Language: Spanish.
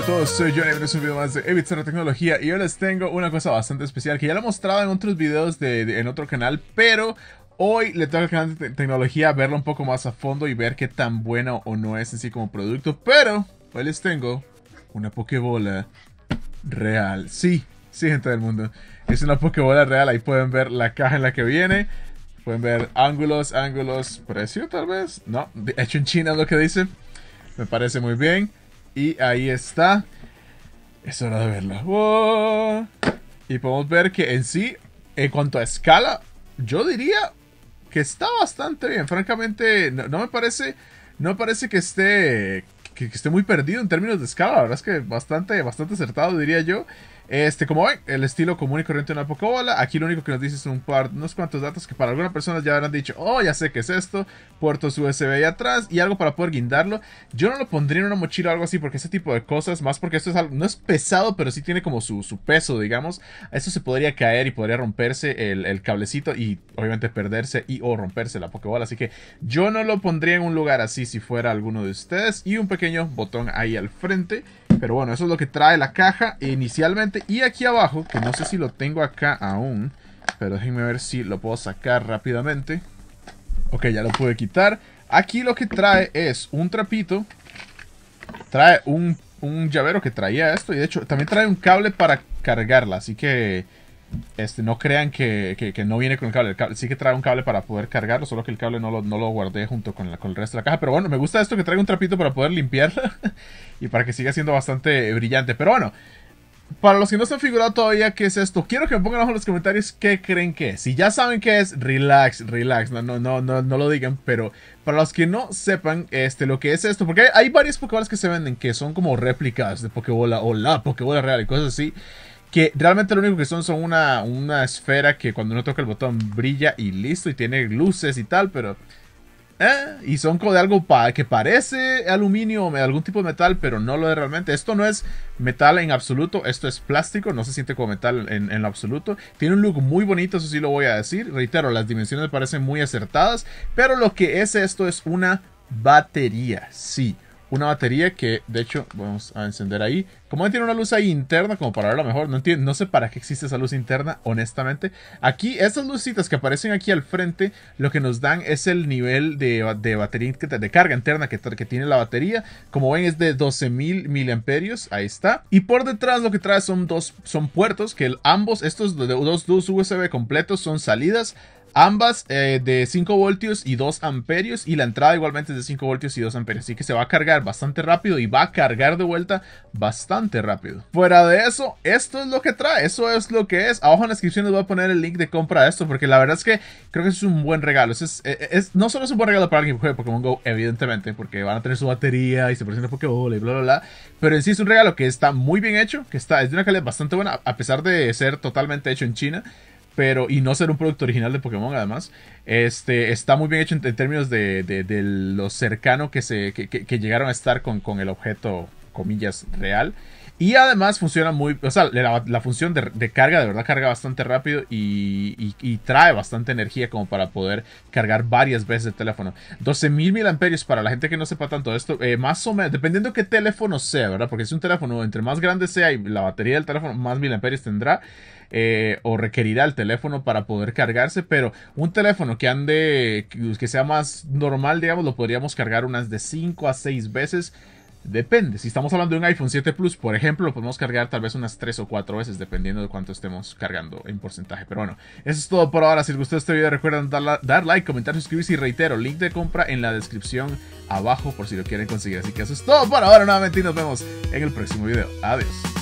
Hola a todos, soy Johnny, este es un video más de Evitzer Tecnología y hoy les tengo una cosa bastante especial que ya lo he mostrado en otros videos de, en otro canal, pero hoy le tengo al canal de tecnología verlo un poco más a fondo y ver qué tan bueno o no es en sí como producto, pero hoy les tengo una Pokébola real, sí, sí gente del mundo, es una Pokébola real, ahí pueden ver la caja en la que viene, pueden ver ángulos, ángulos, precio tal vez, no, hecho en China es lo que dice, me parece muy bien. Y ahí está. Es hora de verla. Y podemos ver que en sí, en cuanto a escala, yo diría que está bastante bien. Francamente, no, me parece. No parece que esté. Que, que, esté muy perdido en términos de escala. La verdad es que bastante, bastante acertado, diría yo. Este, como ven, el estilo común y corriente de una Pokébola. Aquí lo único que nos dice es un par, unos cuantos datos que para algunas personas ya habrán dicho, oh, ya sé qué es esto. Puertos USB ahí atrás y algo para poder guindarlo. Yo no lo pondría en una mochila o algo así porque ese tipo de cosas, más porque esto es algo, no es pesado, pero sí tiene como su, peso, digamos. Esto se podría caer y podría romperse el, cablecito y obviamente perderse y o romperse la Pokébola. Así que yo no lo pondría en un lugar así si fuera alguno de ustedes. Y un pequeño botón ahí al frente. Pero bueno, eso es lo que trae la caja inicialmente y aquí abajo, que no sé si lo tengo acá aún, pero déjenme ver si lo puedo sacar rápidamente. Ok, ya lo pude quitar. Aquí lo que trae es un trapito. Trae un, llavero que traía esto. Y de hecho, también trae un cable para cargarla. Así que este, no crean que, no viene con el cable. Sí que trae un cable para poder cargarlo. Solo que el cable no lo, guardé junto con, con, el resto de la caja. Pero bueno, me gusta esto que trae un trapito para poder limpiarla. y para que siga siendo bastante brillante. Pero bueno, para los que no se han figurado todavía qué es esto, quiero que me pongan abajo en los comentarios qué creen que es. Si ya saben qué es, relax, relax, no, no, no, no, no lo digan, pero para los que no sepan este, lo que es esto, porque hay, hay varias Pokébolas que se venden que son como réplicas de Pokébola o la Pokébola real y cosas así, que realmente lo único que son son una, una esfera que cuando uno toca el botón brilla y listo y tiene luces y tal, pero ¿Eh? Y son como de algo que parece aluminio o algún tipo de metal, pero no lo es realmente. Esto no es metal en absoluto, esto es plástico, no se siente como metal en, en lo absoluto. Tiene un look muy bonito, eso sí lo voy a decir. Reitero, las dimensiones me parecen muy acertadas, pero lo que es esto es una batería, sí una batería que de hecho vamos a encender ahí. Como tiene una luz ahí interna, como para verlo mejor, no, no sé para qué existe esa luz interna, honestamente. Aquí, estas lucitas que aparecen aquí al frente, lo que nos dan es el nivel de, batería, de carga interna que, que, tiene la batería. Como ven es de 12.000 miliamperios, ahí está. Y por detrás lo que trae son dos son puertos, que ambos, estos dos, dos USB completos son salidas Ambas eh, de 5 voltios y 2 amperios y la entrada igualmente es de 5 voltios y 2 amperios. Así que se va a cargar bastante rápido y va a cargar de vuelta bastante rápido. Fuera de eso, esto es lo que trae, eso es lo que es. Abajo en la descripción les voy a poner el link de compra de esto porque la verdad es que creo que es un buen regalo. Es, es, no solo es un buen regalo para alguien que juegue Pokémon GO, evidentemente, porque van a tener su batería y se presenta Pokébola y bla bla bla. Pero en sí es un regalo que está muy bien hecho, que está, es de una calidad bastante buena, a pesar de ser totalmente hecho en China pero y no ser un producto original de Pokémon además este está muy bien hecho en, términos de, de, lo cercano que se que, llegaron a estar con, con, el objeto comillas real y además funciona muy o sea la, función de, carga de verdad carga bastante rápido y, trae bastante energía como para poder cargar varias veces el teléfono 12.000 mil amperios para la gente que no sepa tanto esto eh, más o menos dependiendo qué teléfono sea verdad porque si un teléfono entre más grande sea y la batería del teléfono más mil amperios tendrá eh, o requerirá el teléfono para poder cargarse, pero un teléfono que ande, que sea más normal, digamos, lo podríamos cargar unas de 5 a 6 veces. Depende, si estamos hablando de un iPhone 7 Plus, por ejemplo, lo podemos cargar tal vez unas 3 o 4 veces, dependiendo de cuánto estemos cargando en porcentaje. Pero bueno, eso es todo por ahora. Si les gustó este video, recuerden dar, dar like, comentar, suscribirse y reitero, link de compra en la descripción abajo por si lo quieren conseguir. Así que eso es todo por ahora nuevamente y nos vemos en el próximo video. Adiós.